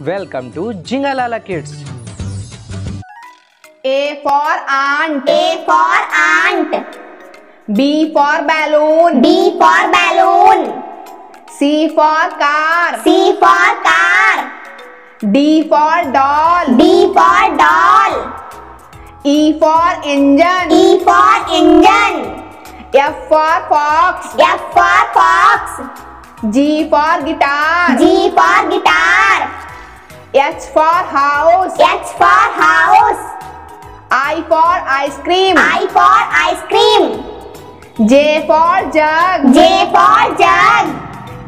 Welcome to Jingalala Kids. A for ant. A for ant. B for balloon. B for balloon. C for car. C for car. D for doll. D for doll. E for engine. E for engine. F for fox. F for fox. G for guitar. G for guitar. H for house. H for house. I for ice cream. I for ice cream. J for jug. J for jug.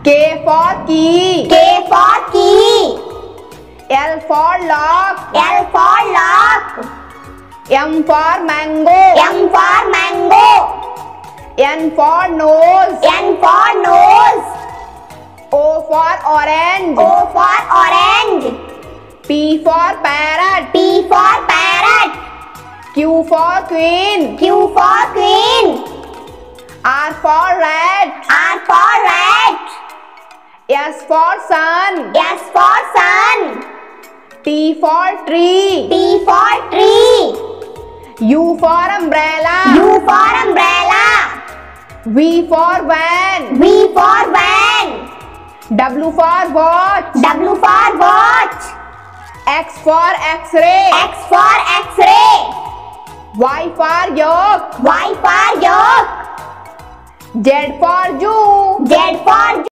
K for key. K for key. L for lock. L for lock. M for mango. M for mango. N for nose. N for nose. P for parrot. P for parrot. Q for queen. Q for queen. R for rat. R for rat. S for sun. S for sun. T for tree. T for tree. U for umbrella. U for umbrella. V for van. V for van. W for watch. W for watch. X for x-ray. X for x-ray. Y for yolk. Y for yolk. Z for zoo. Z for